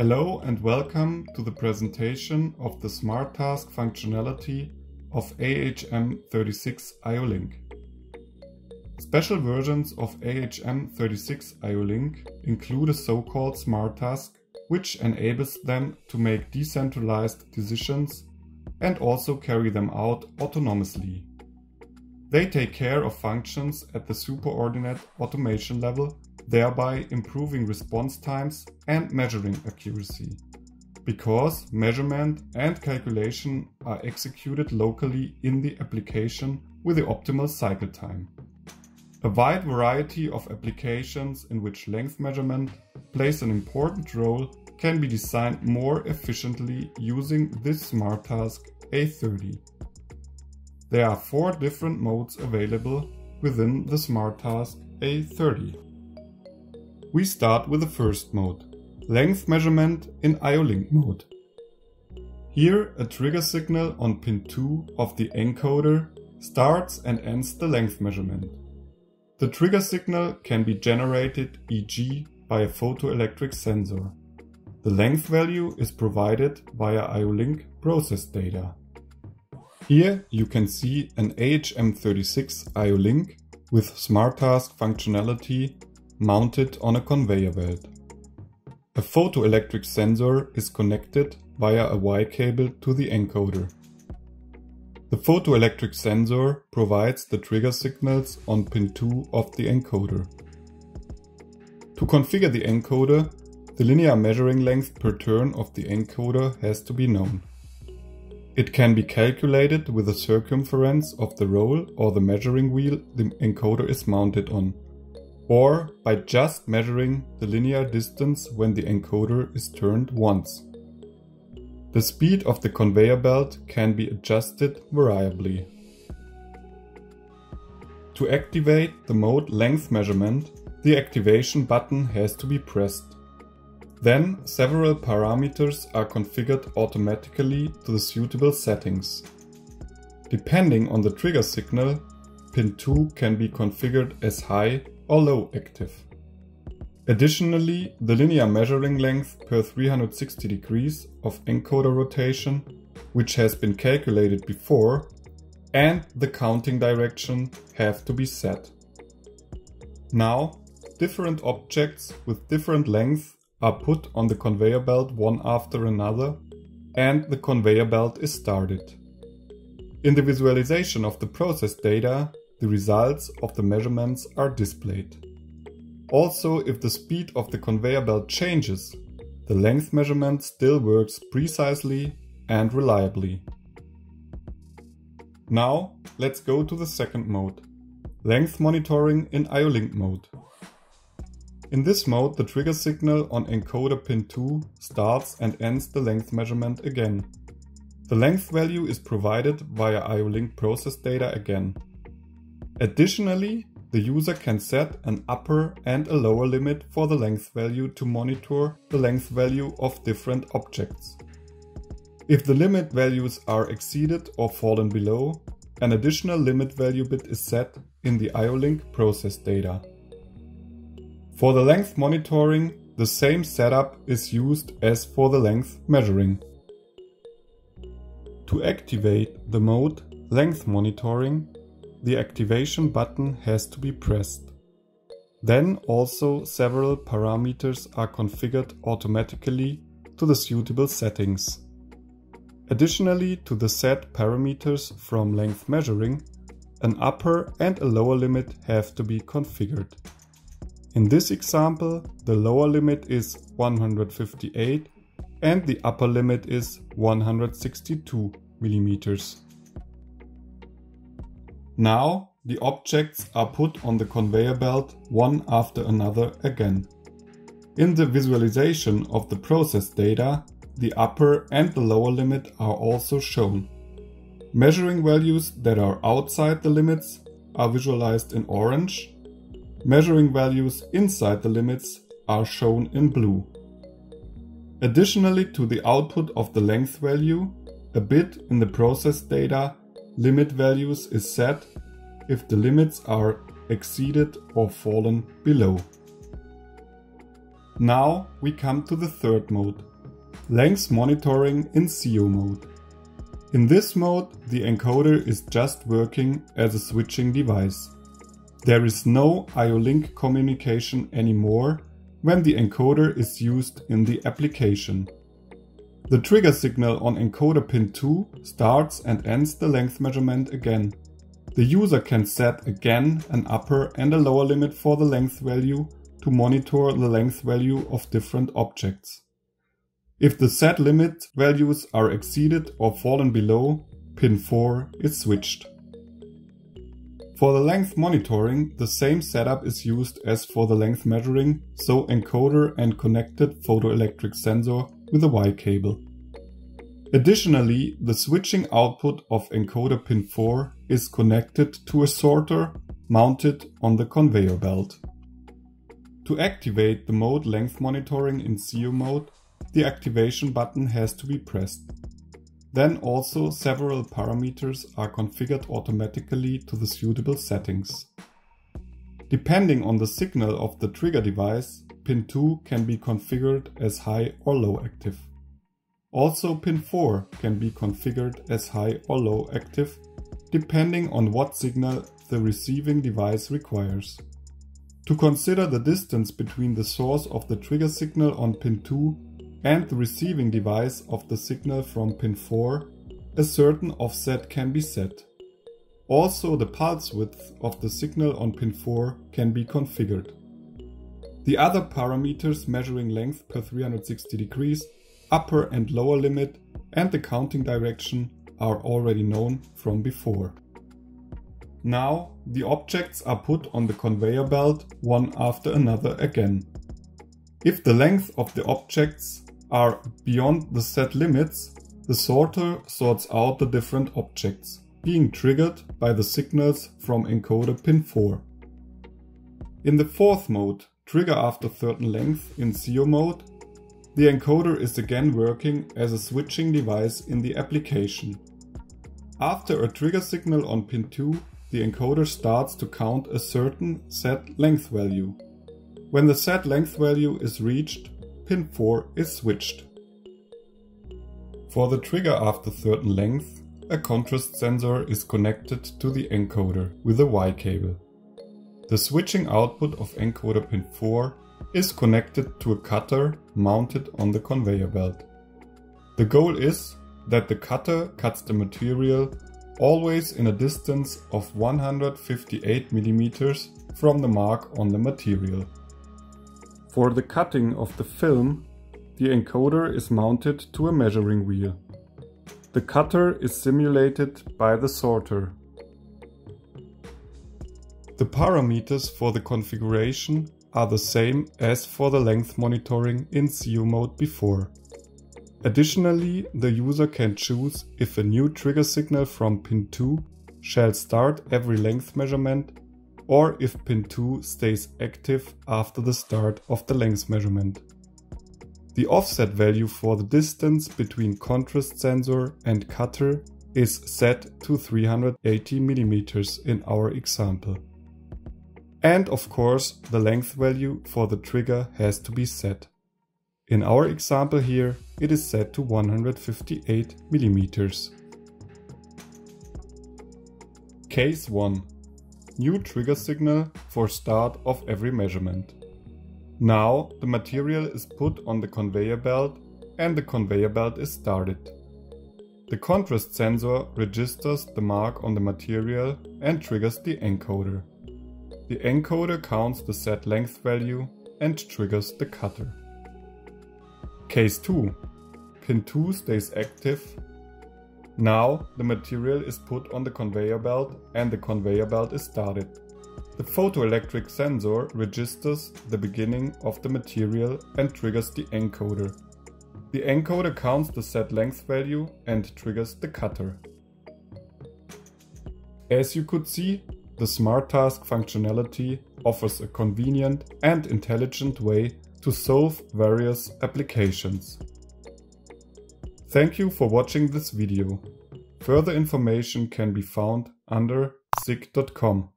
Hello and welcome to the presentation of the Smart Task functionality of AHM36 IO-Link. Special versions of AHM36 IO-Link include a so-called Smart Task, which enables them to make decentralized decisions and also carry them out autonomously. They take care of functions at the superordinate automation level thereby improving response times and measuring accuracy. Because measurement and calculation are executed locally in the application with the optimal cycle time. A wide variety of applications in which length measurement plays an important role can be designed more efficiently using this SmartTask A30. There are four different modes available within the SmartTask A30. We start with the first mode, length measurement in IO-Link mode. Here a trigger signal on pin 2 of the encoder starts and ends the length measurement. The trigger signal can be generated e.g. by a photoelectric sensor. The length value is provided via IO-Link process data. Here you can see an AHM36 IO-Link with SmartTask functionality mounted on a conveyor belt. A photoelectric sensor is connected via a Y cable to the encoder. The photoelectric sensor provides the trigger signals on pin 2 of the encoder. To configure the encoder, the linear measuring length per turn of the encoder has to be known. It can be calculated with the circumference of the roll or the measuring wheel the encoder is mounted on or by just measuring the linear distance when the encoder is turned once. The speed of the conveyor belt can be adjusted variably. To activate the mode length measurement, the activation button has to be pressed. Then several parameters are configured automatically to the suitable settings. Depending on the trigger signal, pin 2 can be configured as high or low active. Additionally, the linear measuring length per 360 degrees of encoder rotation, which has been calculated before, and the counting direction have to be set. Now, different objects with different length are put on the conveyor belt one after another and the conveyor belt is started. In the visualization of the process data, the results of the measurements are displayed. Also, if the speed of the conveyor belt changes, the length measurement still works precisely and reliably. Now, let's go to the second mode, length monitoring in IO-Link mode. In this mode, the trigger signal on encoder pin 2 starts and ends the length measurement again. The length value is provided via IO-Link process data again. Additionally, the user can set an upper and a lower limit for the length value to monitor the length value of different objects. If the limit values are exceeded or fallen below, an additional limit value bit is set in the IO-Link process data. For the length monitoring, the same setup is used as for the length measuring. To activate the mode length monitoring, the activation button has to be pressed. Then also several parameters are configured automatically to the suitable settings. Additionally to the set parameters from length measuring, an upper and a lower limit have to be configured. In this example, the lower limit is 158 and the upper limit is 162 millimeters. Now the objects are put on the conveyor belt one after another again. In the visualization of the process data, the upper and the lower limit are also shown. Measuring values that are outside the limits are visualized in orange. Measuring values inside the limits are shown in blue. Additionally to the output of the length value, a bit in the process data limit values is set if the limits are exceeded or fallen below. Now we come to the third mode, length monitoring in SIO mode. In this mode, the encoder is just working as a switching device. There is no IO-Link communication anymore when the encoder is used in the application. The trigger signal on encoder pin 2 starts and ends the length measurement again. The user can set again an upper and a lower limit for the length value to monitor the length value of different objects. If the set limit values are exceeded or fallen below, pin 4 is switched. For the length monitoring, the same setup is used as for the length measuring, so encoder and connected photoelectric sensor with a Y cable. Additionally, the switching output of encoder pin 4 is connected to a sorter mounted on the conveyor belt. To activate the mode length monitoring in SIO mode, the activation button has to be pressed. Then also several parameters are configured automatically to the suitable settings. Depending on the signal of the trigger device, pin 2 can be configured as high or low active. Also pin 4 can be configured as high or low active, depending on what signal the receiving device requires. To consider the distance between the source of the trigger signal on pin 2 and the receiving device of the signal from pin 4, a certain offset can be set. Also the pulse width of the signal on pin 4 can be configured. The other parameters measuring length per 360 degrees, upper and lower limit and the counting direction are already known from before. Now the objects are put on the conveyor belt one after another again. If the length of the objects are beyond the set limits, the sorter sorts out the different objects, being triggered by the signals from encoder pin 4. In the fourth mode, trigger after certain length in SIO mode, the encoder is again working as a switching device in the application. After a trigger signal on pin 2, the encoder starts to count a certain set length value. When the set length value is reached, pin 4 is switched. For the trigger after certain length, a contrast sensor is connected to the encoder with a Y cable. The switching output of encoder pin 4 is connected to a cutter mounted on the conveyor belt. The goal is that the cutter cuts the material always in a distance of 158 mm from the mark on the material. For the cutting of the film, the encoder is mounted to a measuring wheel. The cutter is simulated by the sorter. The parameters for the configuration are the same as for the length monitoring in SIO mode before. Additionally, the user can choose if a new trigger signal from pin 2 shall start every length measurement or if pin 2 stays active after the start of the length measurement. The offset value for the distance between contrast sensor and cutter is set to 380 mm in our example. And of course, the length value for the trigger has to be set. In our example here, it is set to 158 mm. Case 1. New trigger signal for start of every measurement. Now the material is put on the conveyor belt and the conveyor belt is started. The contrast sensor registers the mark on the material and triggers the encoder. The encoder counts the set length value and triggers the cutter. Case 2. Pin 2 stays active. Now the material is put on the conveyor belt and the conveyor belt is started. The photoelectric sensor registers the beginning of the material and triggers the encoder. The encoder counts the set length value and triggers the cutter. As you could see, the Smart Task functionality offers a convenient and intelligent way to solve various applications. Thank you for watching this video. Further information can be found under sick.com.